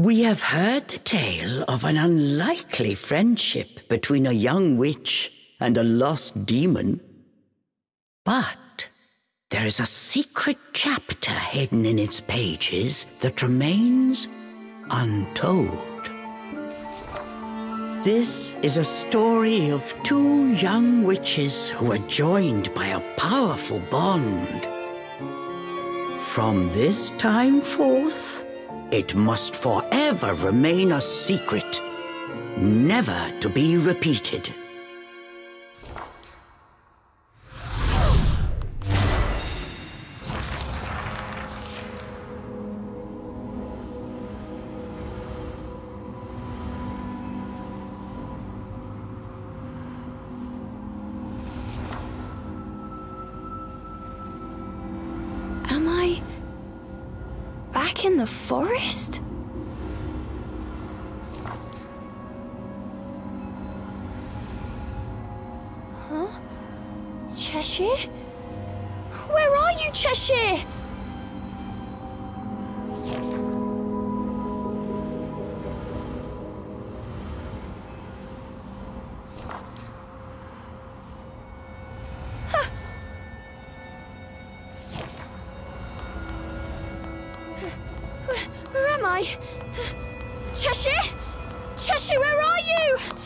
We have heard the tale of an unlikely friendship between a young witch and a lost demon. But there is a secret chapter hidden in its pages that remains untold. This is a story of two young witches who are joined by a powerful bond. From this time forth, it must forever remain a secret, never to be repeated. Cheshire? Cheshire, where are you?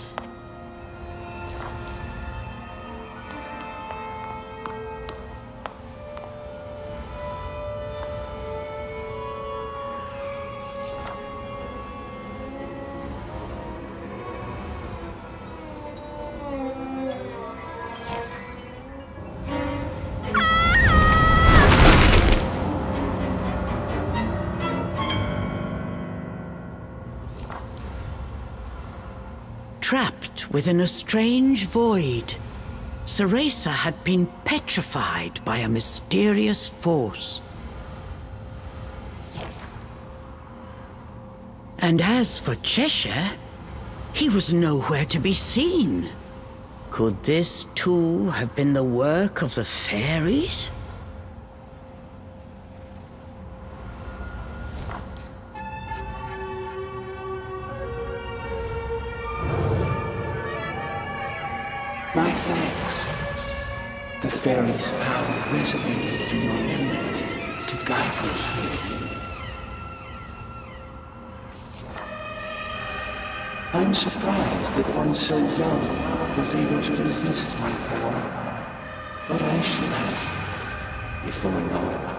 Trapped within a strange void, Cereza had been petrified by a mysterious force. And as for Cheshire, he was nowhere to be seen. Could this too have been the work of the fairies? Fairy's power resonated through your memories to guide me here. I'm surprised that one so young was able to resist my power. But I should have, if known.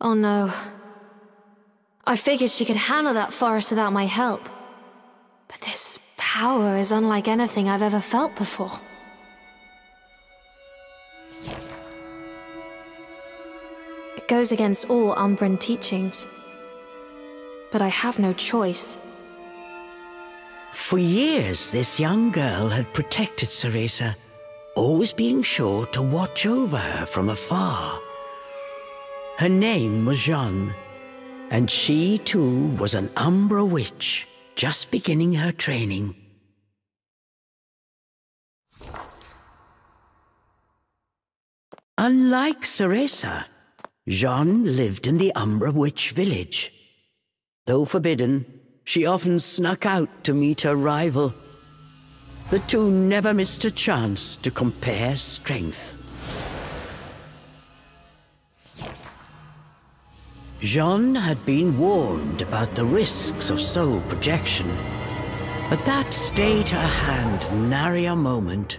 Oh no. I figured she could handle that forest without my help. But this power is unlike anything I've ever felt before. It goes against all Umbran teachings. But I have no choice. For years, this young girl had protected Cereza, always being sure to watch over her from afar. Her name was Jeanne, and she too was an Umbra witch, just beginning her training. Unlike Cereza, Jeanne lived in the Umbra witch village. Though forbidden, she often snuck out to meet her rival. The two never missed a chance to compare strength. Jeanne had been warned about the risks of soul projection, but that stayed her hand nary a moment.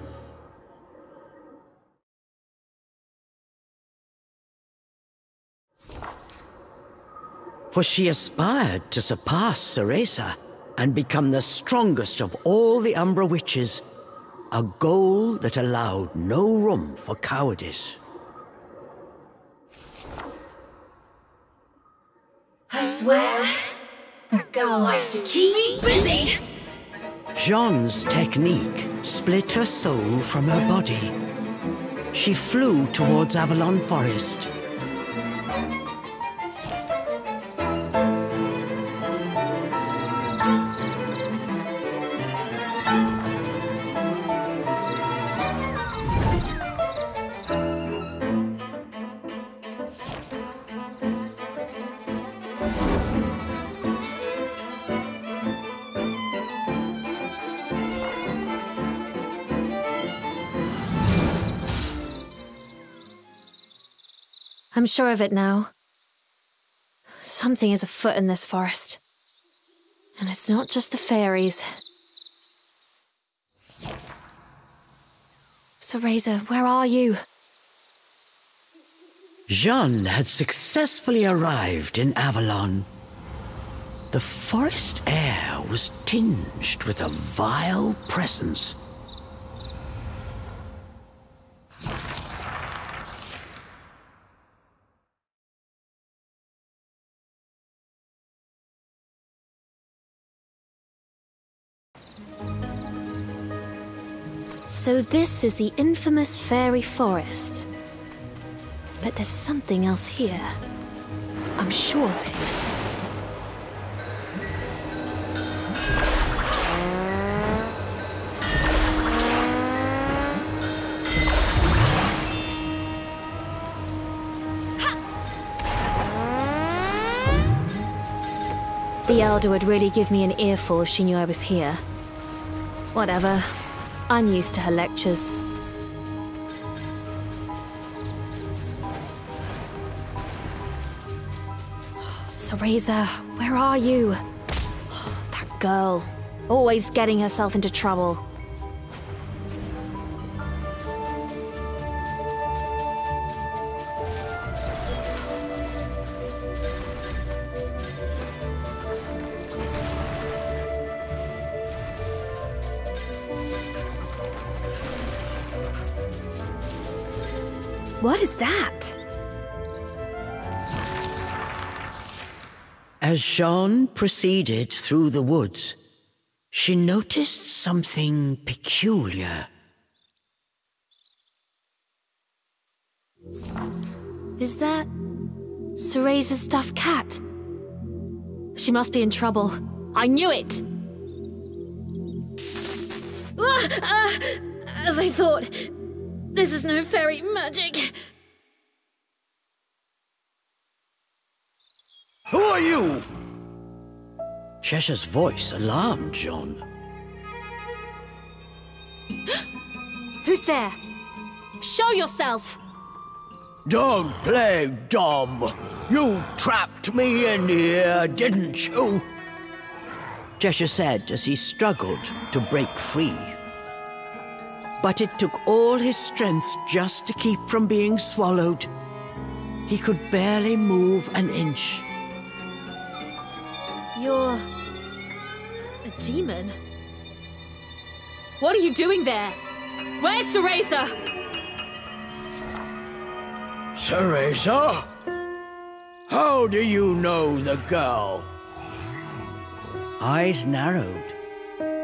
For she aspired to surpass Cereza and become the strongest of all the Umbra witches, a goal that allowed no room for cowardice. I swear, that girl likes to keep me busy. Jeanne's technique split her soul from her body. She flew towards Avalon Forest. I'm sure of it now. Something is afoot in this forest. And it's not just the fairies. Cereza, where are you? Jeanne had successfully arrived in Avalon. The forest air was tinged with a vile presence. So this is the infamous fairy forest. But there's something else here. I'm sure of it. The Elder would really give me an earful if she knew I was here. Whatever. I'm used to her lectures. Cereza, where are you? That girl. Always getting herself into trouble. As Jeanne proceeded through the woods, she noticed something peculiar. Is that Cereza's stuffed cat? She must be in trouble. I knew it! Ah, ah, as I thought, this is no fairy magic. Who are you? Cheshire's voice alarmed Jeanne. Who's there? Show yourself! Don't play dumb. You trapped me in here, didn't you? Cheshire said as he struggled to break free. But it took all his strength just to keep from being swallowed. He could barely move an inch. You're... a demon? What are you doing there? Where's Cereza? Cereza? How do you know the girl? Eyes narrowed.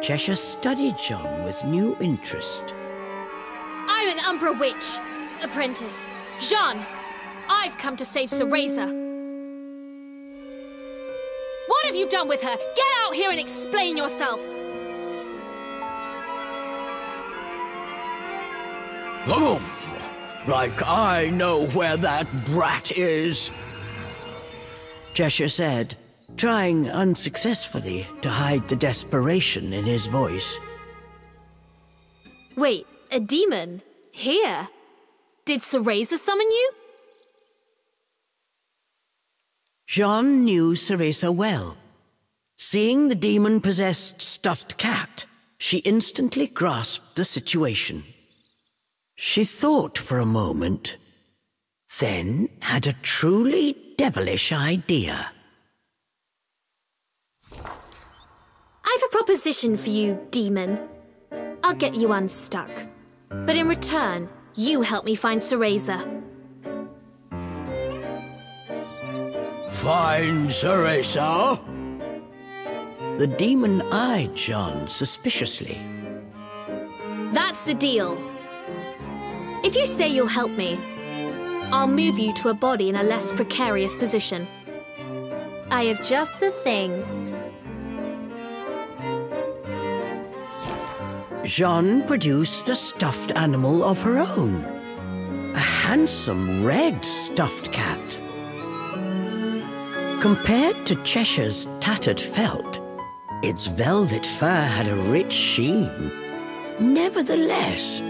Cheshire studied Jeanne with new interest. I'm an Umbra witch. Apprentice. Jeanne. I've come to save Cereza. What have you done with her? Get out here and explain yourself. Oh, like I know where that brat is. Cheshire said, trying unsuccessfully to hide the desperation in his voice. Wait, a demon? Here? Did Cereza summon you? Jeanne knew Cereza well. Seeing the demon-possessed stuffed cat, she instantly grasped the situation. She thought for a moment, then had a truly devilish idea. I've a proposition for you, demon. I'll get you unstuck. But in return, you help me find Cereza. Find Cereza? The demon eyed Jeanne suspiciously. That's the deal. If you say you'll help me, I'll move you to a body in a less precarious position. I have just the thing. Jeanne produced a stuffed animal of her own. A handsome red stuffed cat. Compared to Cheshire's tattered felt, its velvet fur had a rich sheen. Nevertheless,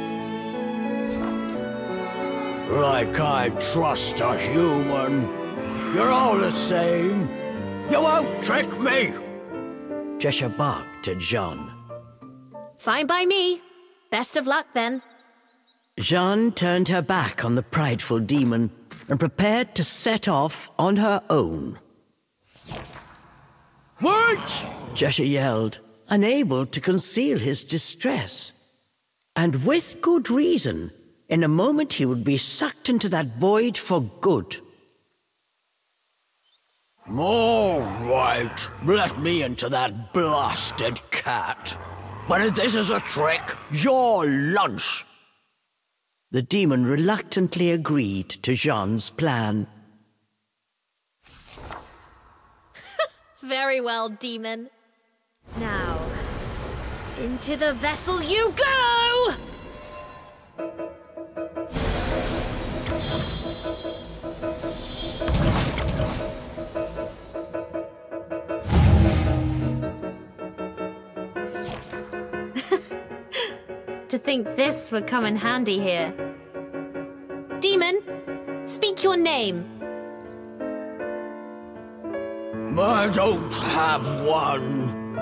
like I trust a human. You're all the same. You won't trick me. Cheshire barked at Jeanne. Fine by me. Best of luck then. Jeanne turned her back on the prideful demon and prepared to set off on her own. Wait! Cheshire yelled, unable to conceal his distress. And with good reason. In a moment he would be sucked into that void for good. All right, let me into that blasted cat. But if this is a trick, your lunch. The demon reluctantly agreed to Jeanne's plan. Very well, demon. Now, into the vessel you go! to think this would come in handy here. Demon, speak your name. I don't have one.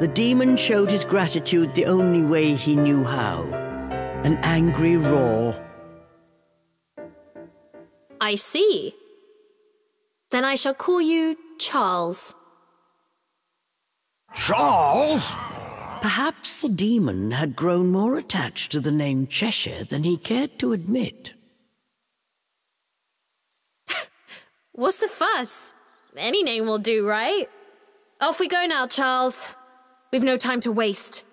The demon showed his gratitude the only way he knew how an angry roar. I see. Then I shall call you Charles. Charles? Perhaps the demon had grown more attached to the name Cheshire than he cared to admit. What's the fuss? Any name will do, right? Off we go now, Charles. We've no time to waste.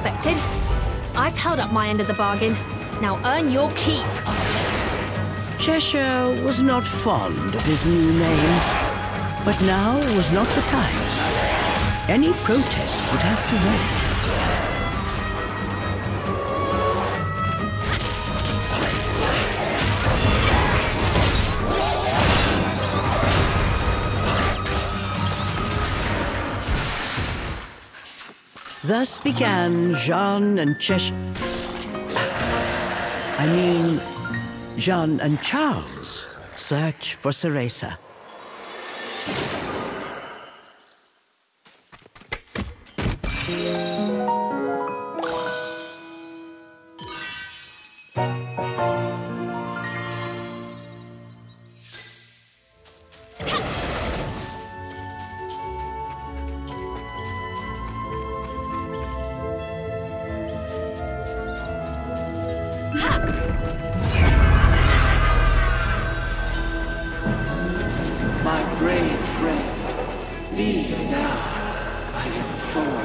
Expected. I've held up my end of the bargain. Now earn your keep. Cheshire was not fond of his new name, but now was not the time. Any protest would have to wait. Thus began Jeanne and Cheshire. I mean, Jeanne and Charles' search for Cereza. My brave friend, leave now. I implore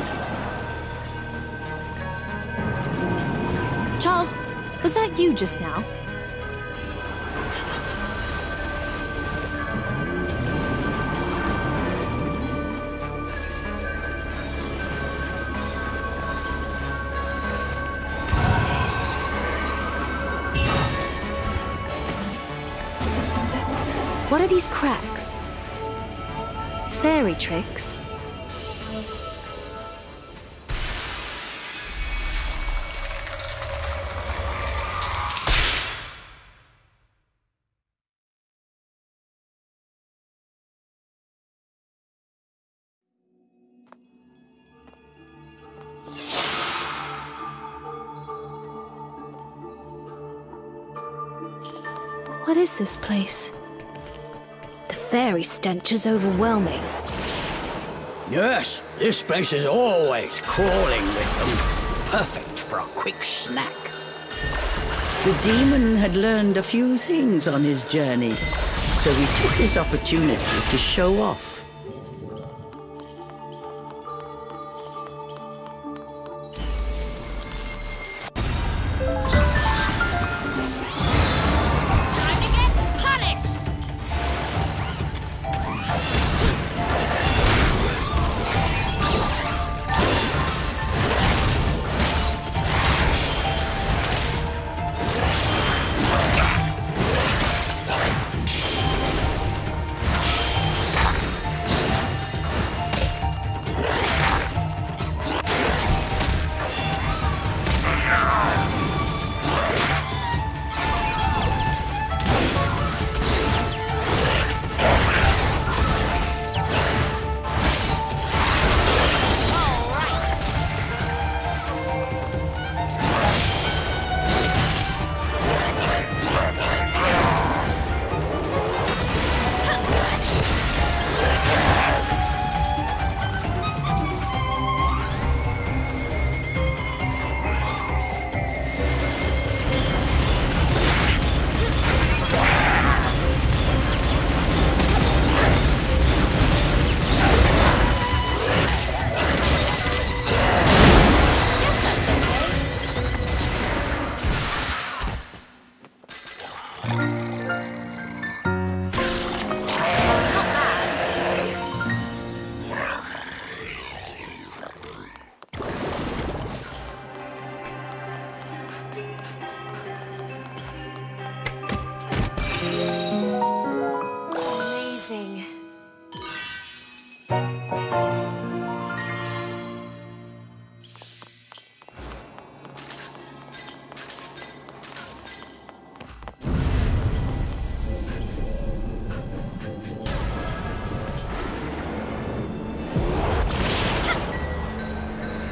you. Charles, was that you just now? Cracks? Fairy tricks? What is this place? The fairy stench is overwhelming. Yes, this place is always crawling with them. Perfect for a quick snack. The demon had learned a few things on his journey, so he took this opportunity to show off.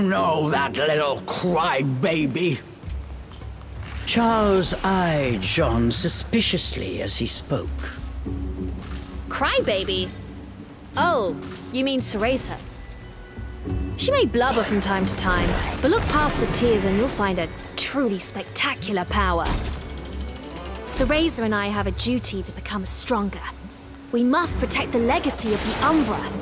You know that little crybaby. Charles eyed Jeanne suspiciously as he spoke. Crybaby? Oh, you mean Cereza. She may blubber from time to time, but look past the tears and you'll find a truly spectacular power. Cereza and I have a duty to become stronger. We must protect the legacy of the Umbra.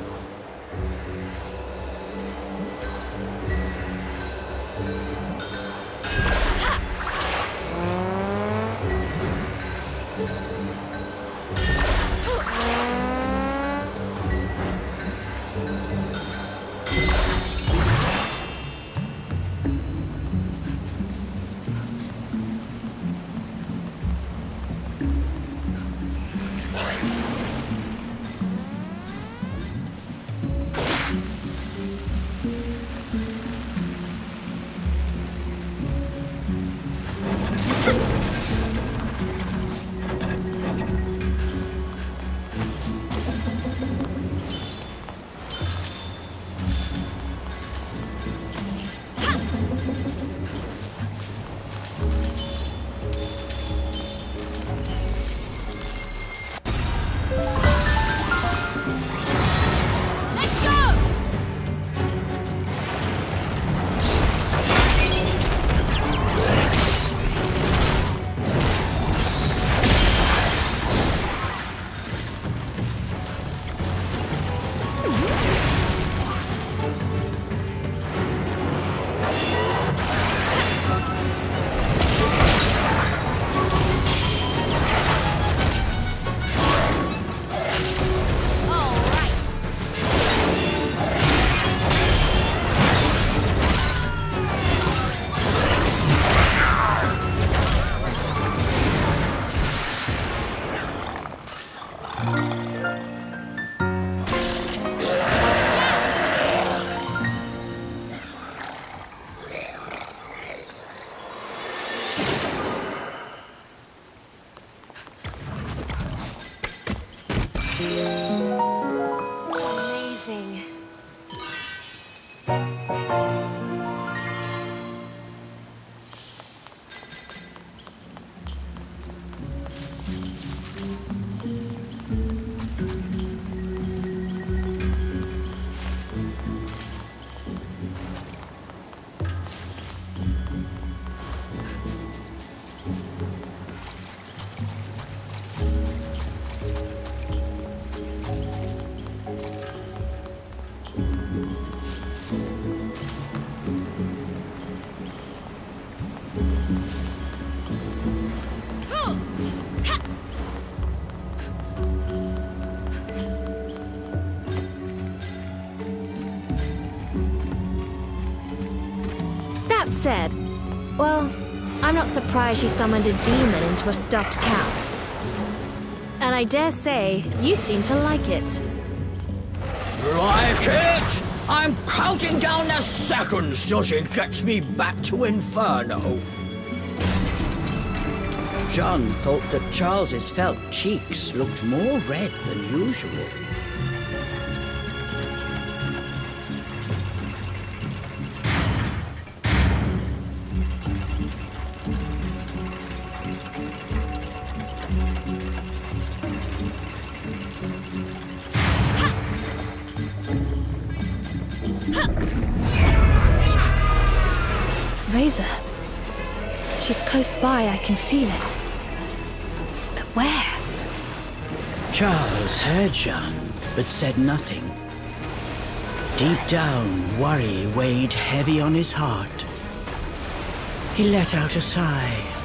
Surprised you summoned a demon into a stuffed cat. And I dare say, you seem to like it. Like it? I'm counting down the seconds till she gets me back to Inferno. Jeanne thought that Charles's felt cheeks looked more red than usual. Can feel it. But where? Charles heard Jeanne, but said nothing. Deep down, worry weighed heavy on his heart. He let out a sigh.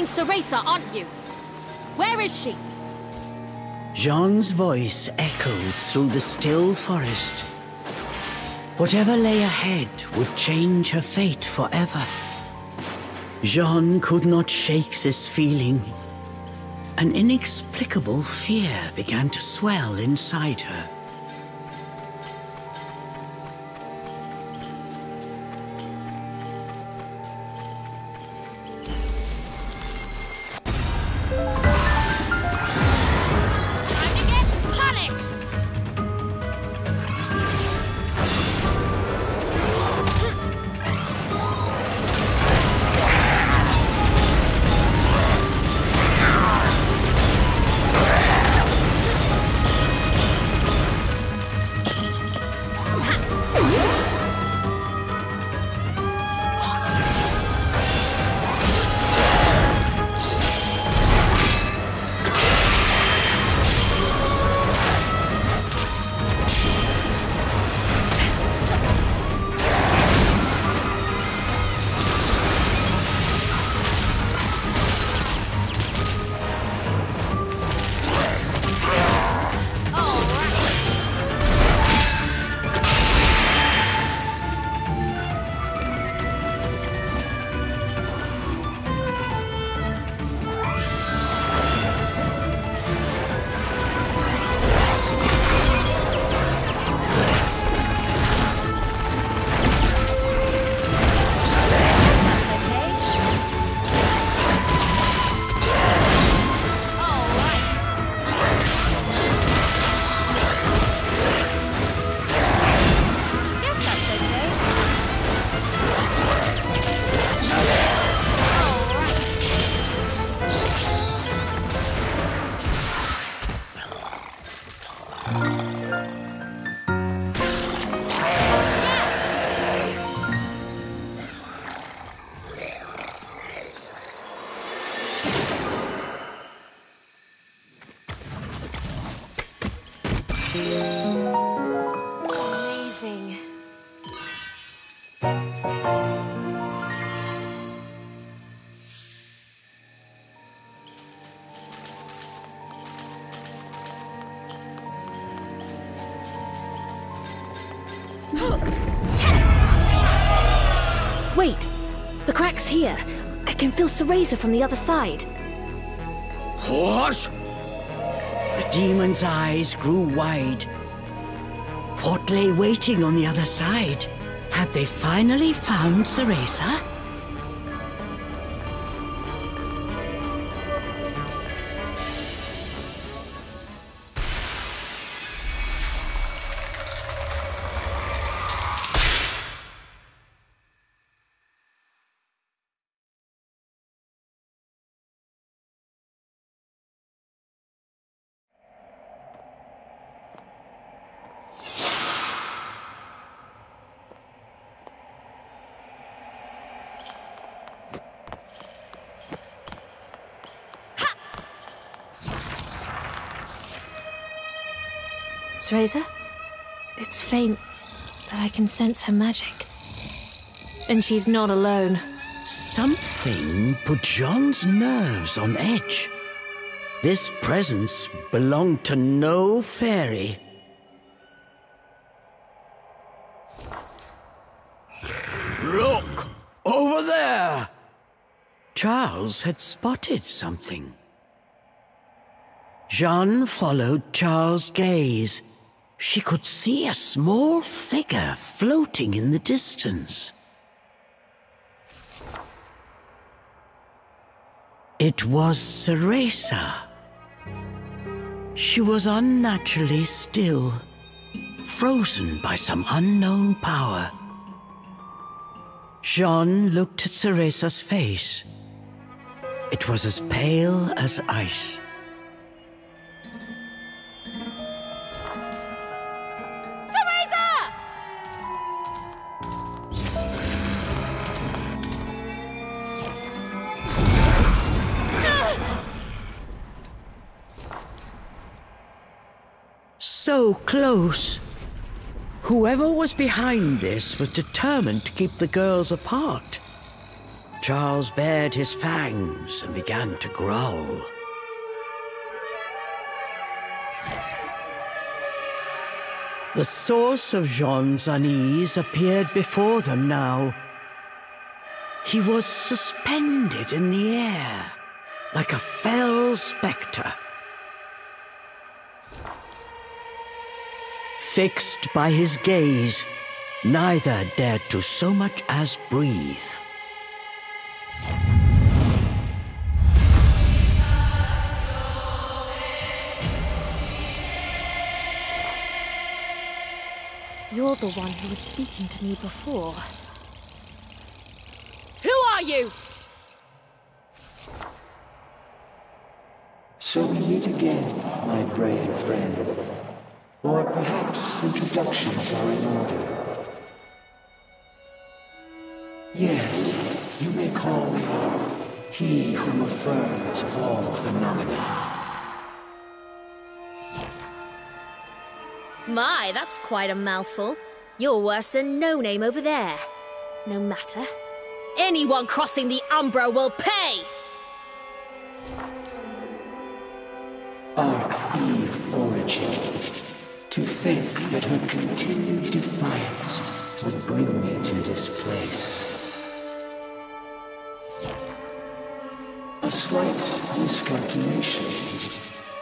You're Cereza, aren't you? Where is she? Jeanne's voice echoed through the still forest. Whatever lay ahead would change her fate forever. Jeanne could not shake this feeling. An inexplicable fear began to swell inside her. Feel from the other side. What? The demon's eyes grew wide. What lay waiting on the other side? Had they finally found Cereza? It's faint, but I can sense her magic. And she's not alone. Something put Jeanne's nerves on edge. This presence belonged to no fairy. Look! Over there! Charles had spotted something. Jeanne followed Charles' gaze. She could see a small figure floating in the distance. It was Cereza. She was unnaturally still, frozen by some unknown power. Jeanne looked at Cereza's face. It was as pale as ice. So close. Whoever was behind this was determined to keep the girls apart. Charles bared his fangs and began to growl. The source of Jeanne's unease appeared before them now. He was suspended in the air, like a fell spectre. Fixed by his gaze, neither dared to so much as breathe. You're the one who was speaking to me before. Who are you? So we meet again, my brave friend. Or perhaps introductions are in order. Yes, you may call me he who affirms all phenomena. My, that's quite a mouthful. You're worse than no name over there. No matter. Anyone crossing the Umbra will pay! Arc Eve Origin. To think that her continued defiance would bring me to this place. A slight miscalculation,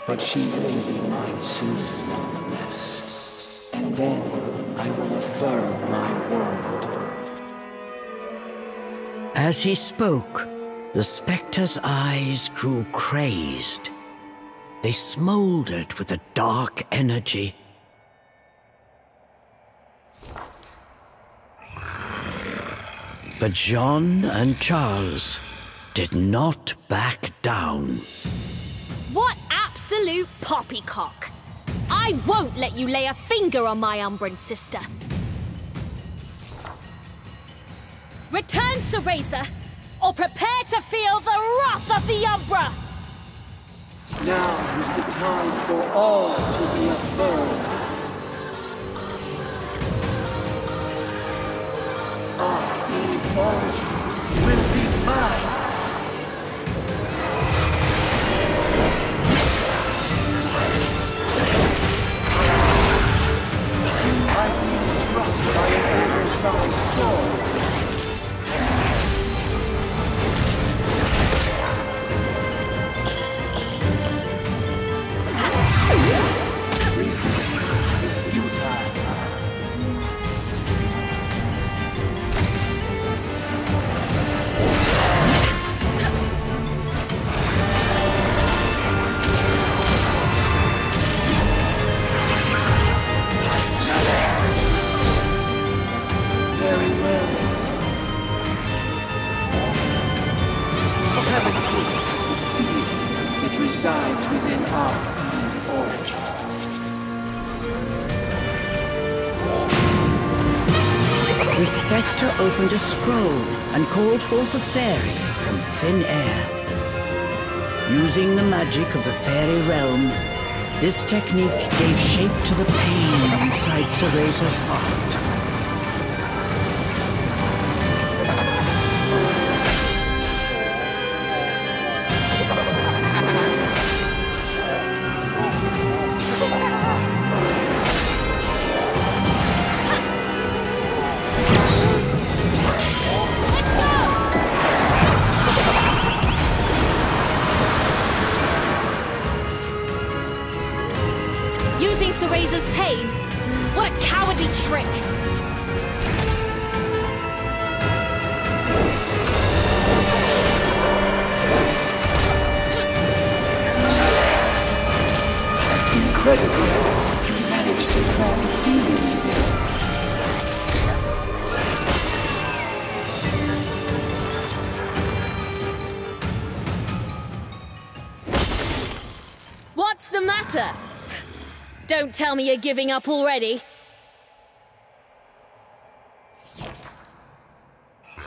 but she will be mine soon nonetheless. And then I will affirm my word. As he spoke, the spectre's eyes grew crazed. They smoldered with a dark energy. But Jeanne and Charles did not back down. What absolute poppycock! I won't let you lay a finger on my Umbran sister. Return, Cereza, or prepare to feel the wrath of the Umbra! Now is the time for all to be affirmed. Arc Will be mine. Struck by an oversized. Resistance is futile. Very well. Have a taste of the that resides within Origin. The spectre opened a scroll and called forth a fairy from thin air. Using the magic of the fairy realm, this technique gave shape to the pain inside Cereza's heart. tell me you're giving up already.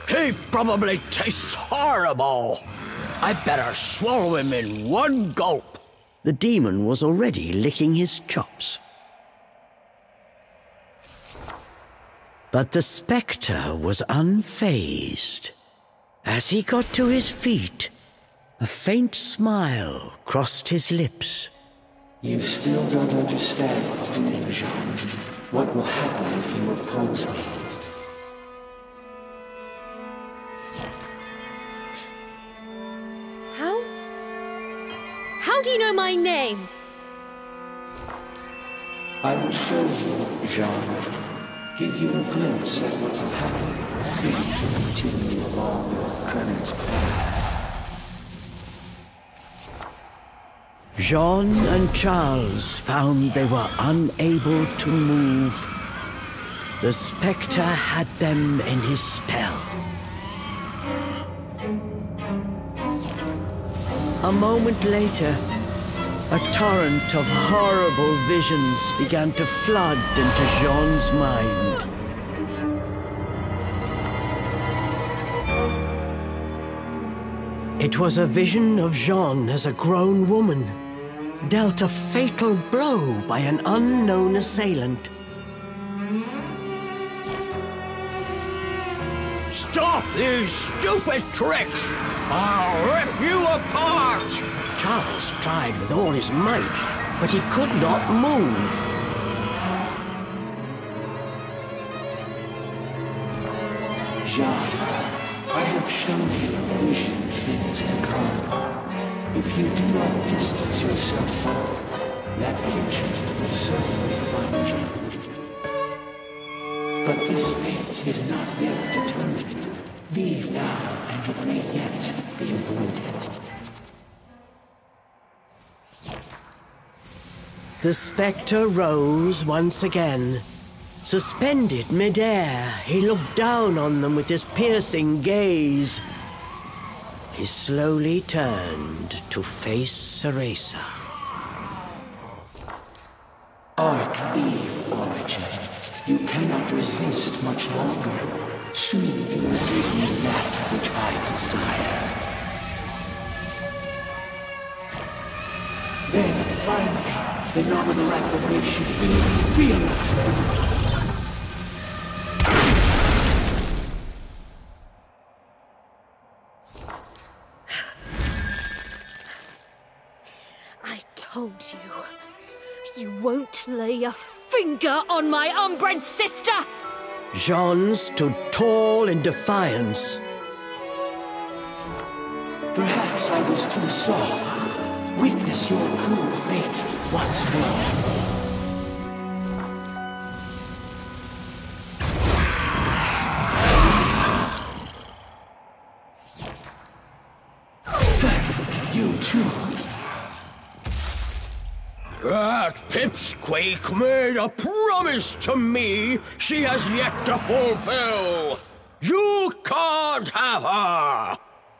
He probably tastes horrible. I better swallow him in one gulp. The demon was already licking his chops. But the spectre was unfazed. As he got to his feet, a faint smile crossed his lips. You still don't understand, Jeanne? What will happen if you oppose me? How? How do you know my name? I will show you, Jeanne. Give you a glimpse at what will happen for you continue along your current path. Jeanne and Charles found they were unable to move. The Spectre had them in his spell. A moment later, a torrent of horrible visions began to flood into Jeanne's mind. It was a vision of Jeanne as a grown woman, dealt a fatal blow by an unknown assailant. Stop these stupid tricks! I'll rip you apart! Charles tried with all his might, but he could not move. Jeanne, I have shown you a vision of things to come. If you do not distance yourself from that future will certainly find you. But this fate is not yet determined. Leave now, and it may yet be avoided. The spectre rose once again. Suspended midair, he looked down on them with his piercing gaze. He slowly turned to face Cereza. Eve Origin, you cannot resist much longer. Soon you will give me that which I desire. Then, finally, the phenomenal affirmation will be realized. Won't lay a finger on my Umbran sister! Jeanne stood tall in defiance. Perhaps I was too soft. Witness your cruel fate once more. That pipsqueak made a promise to me she has yet to fulfill. You can't have her!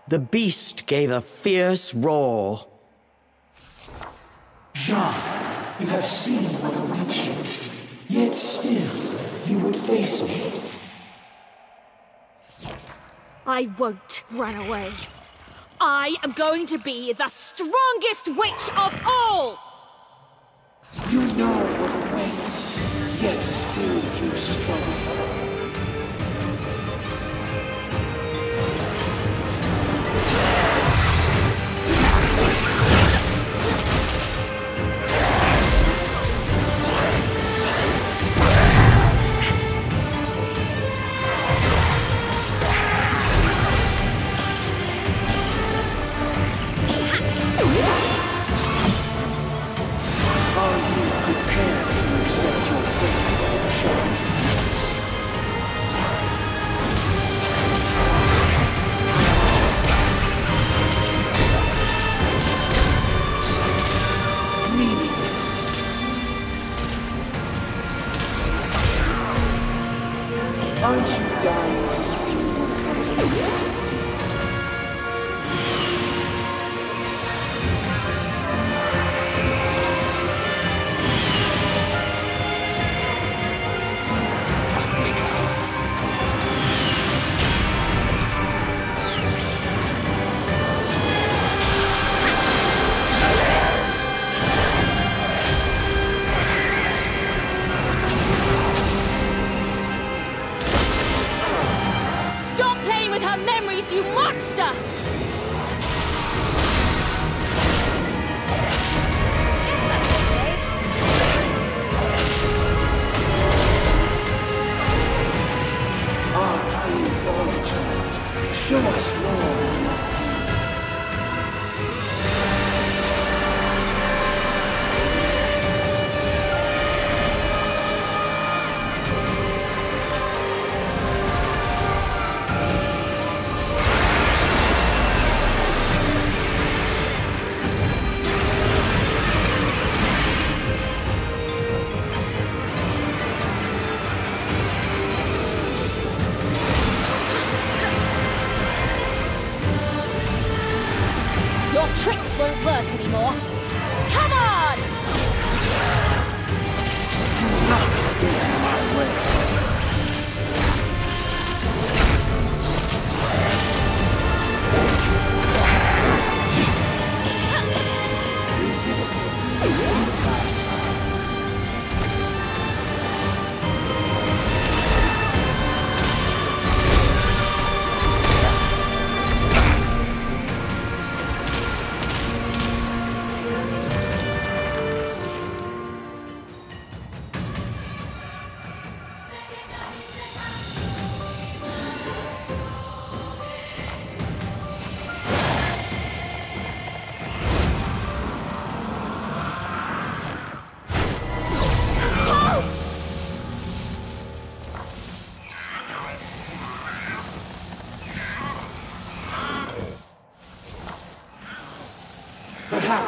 The beast gave a fierce roar. Jeanne, you have seen what awaits you. Yet still, you would face me. I won't run away. I am going to be the strongest witch of all! You know what awaits, yet still you struggle. Aren't you dying to see what comes next?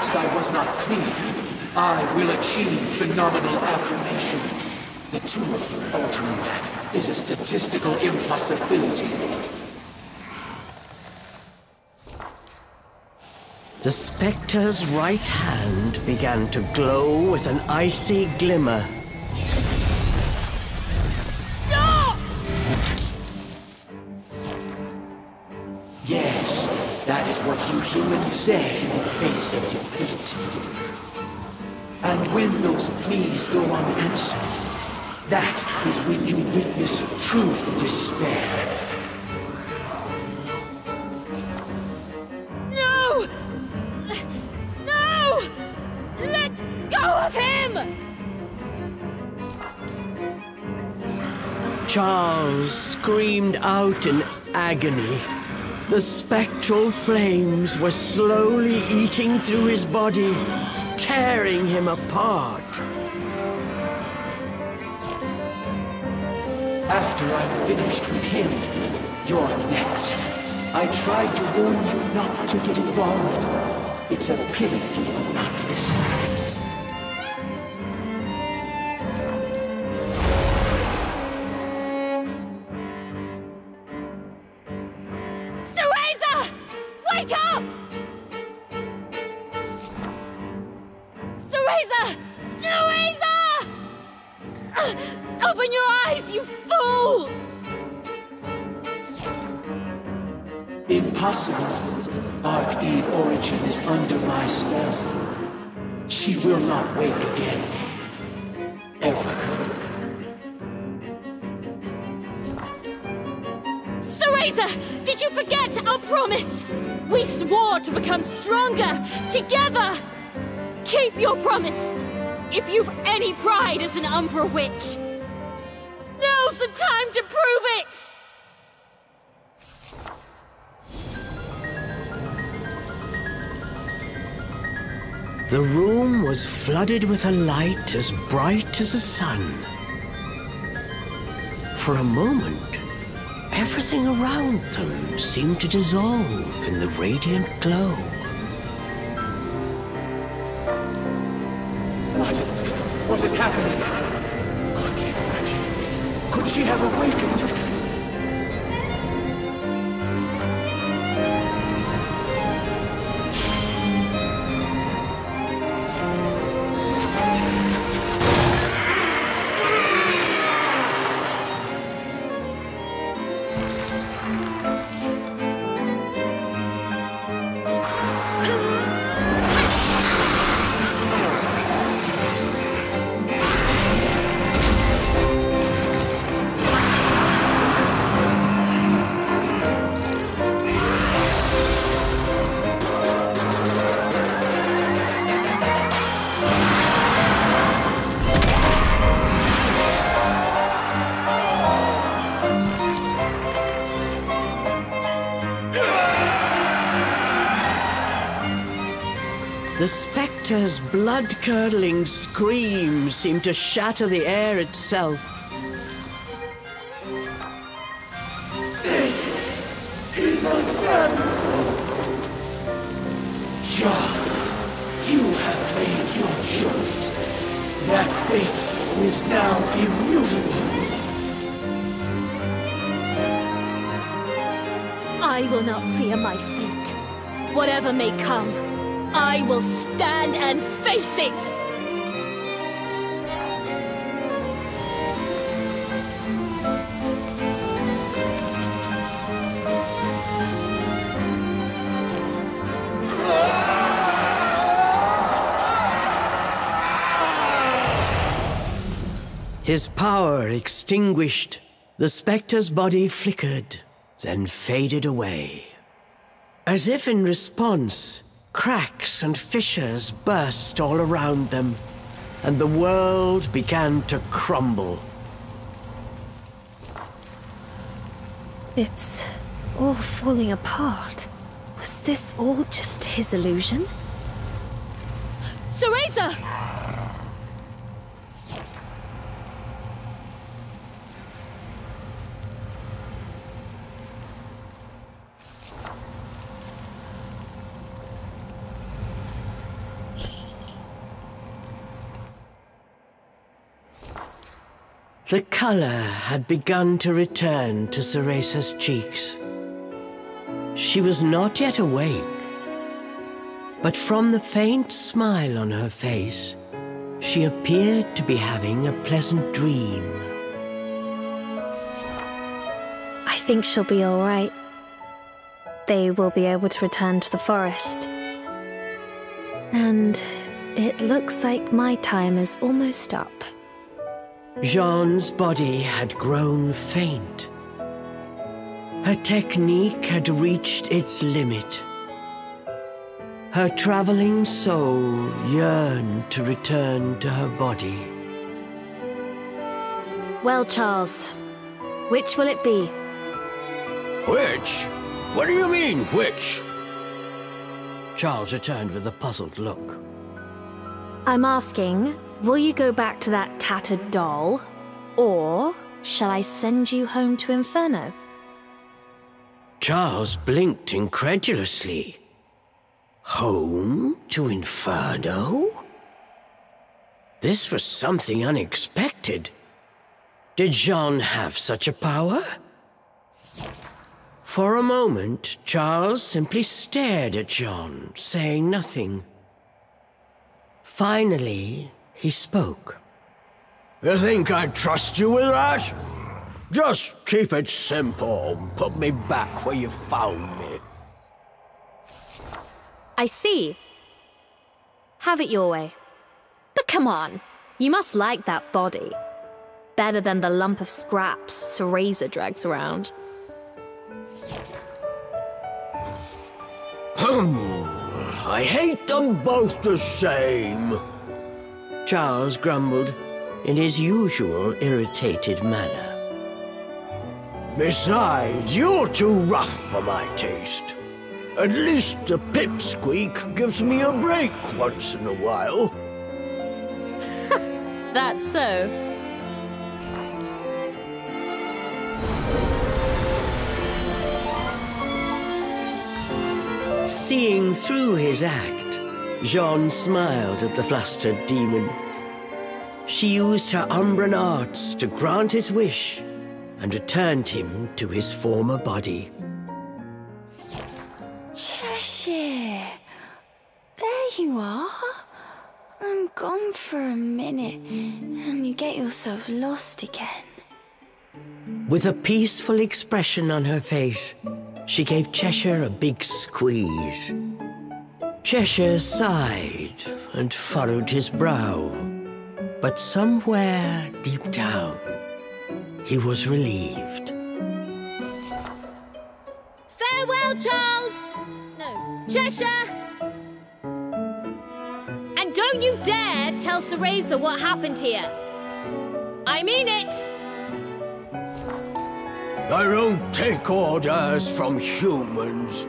Perhaps I was not clear. I will achieve phenomenal affirmation. The two of you altering that is a statistical impossibility. The spectre's right hand began to glow with an icy glimmer. What you humans say in the face of defeat. And when those pleas go unanswered, that is when you witness true despair. No! No! Let go of him! Charles screamed out in agony. The spectral flames were slowly eating through his body, tearing him apart. After I'm finished with him, you're next. I tried to warn you not to get involved. It's a pity you will not listen. Together! Keep your promise! If you've any pride as an Umbra witch! Now's the time to prove it! The room was flooded with a light as bright as the sun. For a moment, everything around them seemed to dissolve in the radiant glow. What is happening? Could she have awakened? Spectre's blood-curdling scream seemed to shatter the air itself. This is unfathomable. Jeanne, you have made your choice. That fate is now immutable. I will not fear my fate. Whatever may come, I will stand and face it! His power extinguished, the spectre's body flickered, then faded away. As if in response, cracks and fissures burst all around them, and the world began to crumble. It's all falling apart. Was this all just his illusion? Cereza! The color had begun to return to Cereza's cheeks. She was not yet awake, but from the faint smile on her face, she appeared to be having a pleasant dream. I think she'll be all right. They will be able to return to the forest. And it looks like my time is almost up. Jeanne's body had grown faint. Her technique had reached its limit. Her traveling soul yearned to return to her body. Well, Charles, which will it be? Which? What do you mean, which? Charles returned with a puzzled look. I'm asking, will you go back to that tattered doll? Or shall I send you home to Inferno? Charles blinked incredulously. Home to Inferno? This was something unexpected. Did Jeanne have such a power? For a moment, Charles simply stared at Jeanne, saying nothing. Finally, he spoke. You think I'd trust you with that? Just keep it simple. and Put me back where you found me. I see. Have it your way. But come on, you must like that body. Better than the lump of scraps Cereza drags around. Hmm. I hate them both the same. Charles grumbled in his usual irritated manner. Besides, you're too rough for my taste. At least the pipsqueak gives me a break once in a while. That's so. Seeing through his act, Jeanne smiled at the flustered demon. She used her Umbran arts to grant his wish and returned him to his former body. Cheshire, there you are. I'm gone for a minute, and you get yourself lost again. With a peaceful expression on her face, she gave Cheshire a big squeeze. Cheshire sighed and furrowed his brow, but somewhere deep down, he was relieved. Farewell, Charles! No, Cheshire! And don't you dare tell Cereza what happened here. I mean it! I don't take orders from humans.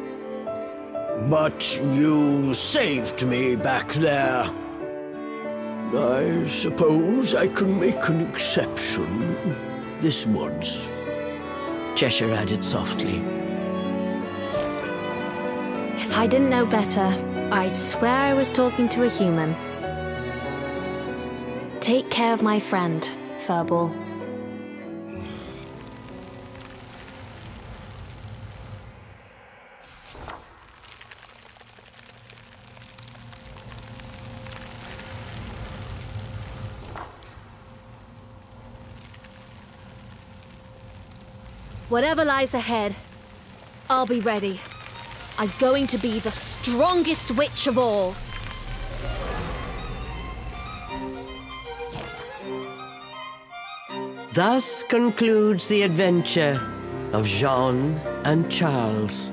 But you saved me back there. I suppose I can make an exception this once. Cheshire added softly. If I didn't know better, I'd swear I was talking to a human. Take care of my friend, Furball. Whatever lies ahead, I'll be ready. I'm going to be the strongest witch of all. Thus concludes the adventure of Jeanne and Charles.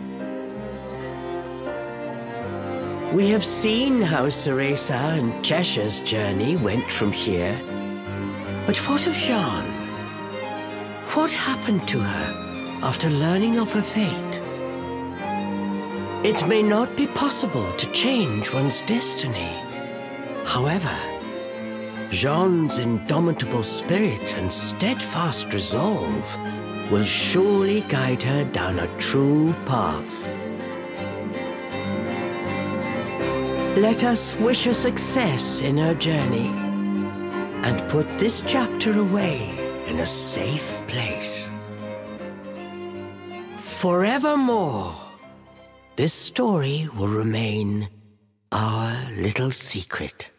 We have seen how Cereza and Cheshire's journey went from here. But what of Jeanne? What happened to her after learning of her fate? It may not be possible to change one's destiny. However, Jeanne's indomitable spirit and steadfast resolve will surely guide her down a true path. Let us wish her success in her journey and put this chapter away in a safe place. Forevermore, this story will remain our little secret.